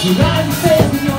July 6 milhões